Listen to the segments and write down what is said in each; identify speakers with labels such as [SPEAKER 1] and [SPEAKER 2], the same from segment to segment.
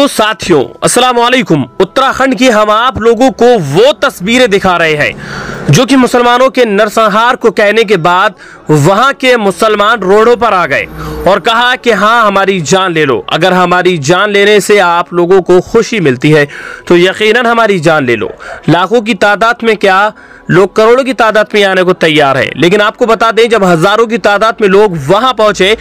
[SPEAKER 1] दोस्तों, साथियों अस्सलाम वालेकुम उत्तराखंड की हम आप लोगों को वो तस्वीरें दिखा रहे हैं, जो कि मुसलमानों के नरसंहार को कहने के बाद वहाँ के मुसलमान रोडों पर आ गए और कहा कि हाँ हमारी जान ले लो। अगर हमारी जान लेने से आप लोगों को खुशी मिलती है तो यकीनन हमारी जान ले लो। लाखों की तादाद में क्या लोग करोड़ों की तादाद में आने को तैयार है, लेकिन आपको बता दें, जब हज़ारों की तादाद में लोग वहाँ पहुँचे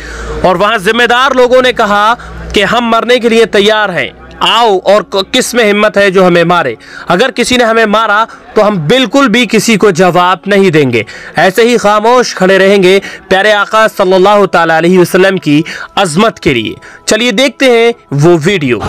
[SPEAKER 1] और वहाँ जिम्मेदार लोगों ने कहा कि हम मरने के लिए तैयार हैं। आओ और किसमें हिम्मत है जो हमें मारे? अगर किसी ने हमें मारा तो हम बिल्कुल भी किसी को जवाब नहीं देंगे। ऐसे ही खामोश खड़े रहेंगे प्यारे आका सल्लल्लाहु अलैहि वसल्लम की अजमत के लिए। चलिए देखते हैं वो वीडियो।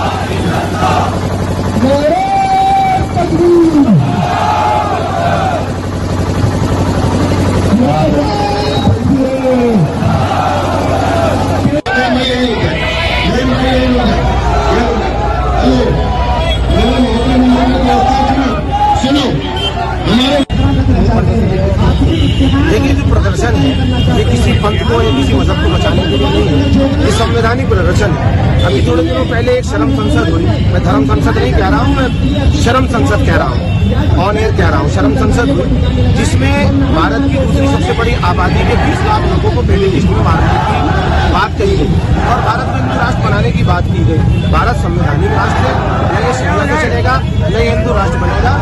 [SPEAKER 2] पंथ को या किसी मज़हब को बचाने के लिए नहीं है ये संवैधानिक प्रदर्शन है। अभी थोड़े दिनों पहले एक शर्म संसद हुई। मैं धर्म संसद नहीं कह रहा हूँ, मैं शर्म संसद कह रहा हूँ। ऑन एयर कह रहा हूँ, शर्म संसद हुई। जिसमें भारत की दूसरी सबसे बड़ी आबादी के बीस लाख लोगों को पहले लिस्ट में मारने की बात कही गई। और भारत को हिंदू राष्ट्र बनाने की बात की गई। भारत संवैधानिक राष्ट्र है न ये चलेगा न हिंदू राष्ट्र बनेगा।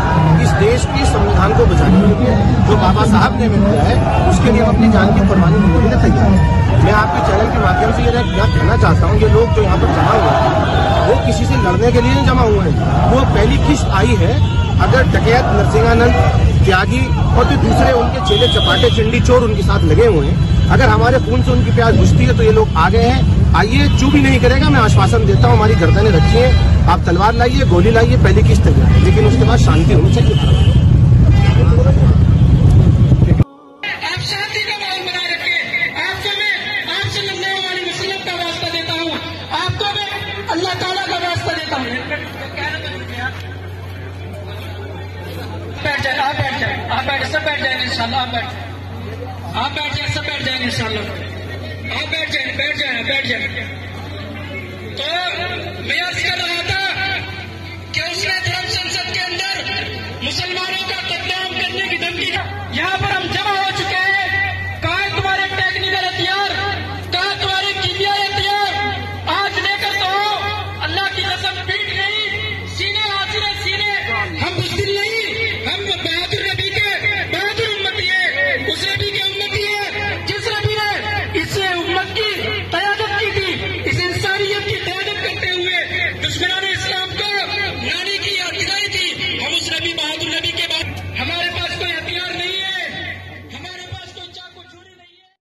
[SPEAKER 2] इस देश के संविधान को बचाने के जो बाबा साहब ने किया है, उसके लिए हम अपनी जान की कुर्बानी देने के लिए तैयार है। मैं आपके चैनल के माध्यम से ये कहना चाहता हूँ, ये लोग जो यहाँ पर जमा हुए हैं, वो किसी से लड़ने के लिए नहीं जमा हुए हैं। वो पहली किस्त आई है, अगर डकैत नरसिंहानंद त्यागी और जो दूसरे उनके चेले चपाटे, चिंडी चोर उनके साथ लगे हुए हैं, अगर हमारे खून से उनकी प्याज घुसती है तो ये लोग आ गए हैं। आइए चू भी नहीं करेगा, मैं आश्वासन देता हूँ, हमारी गर्दनें रखी है। आप तलवार लाइए, गोली लाइए, पहली किस्त है। लेकिन उसके बाद शांति होनी चाहिए।
[SPEAKER 3] जाए आप बैठ जाए आप बैठ, सब बैठ जाएँगे इंशाल्लाह, आप बैठ। आप बैठ जाए, सब बैठ जाएँगे इंशाल्लाह। आप बैठ जाए बैठ जाए बैठ जाए। तो मैं